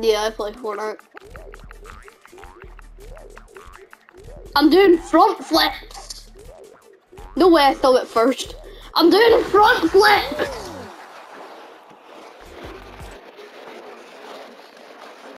Yeah, I play Fortnite. I'm doing front flips. No way I thought it first. I'm doing front flips.